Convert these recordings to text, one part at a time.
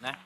né?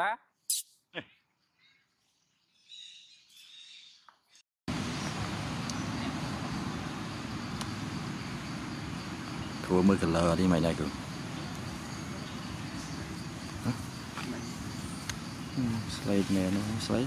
ណាគ្រូមើល color នេះមិនដែរគ្រូស្លេតមែនស្លេត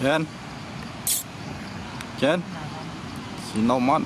Trên Trên Xin nâu mất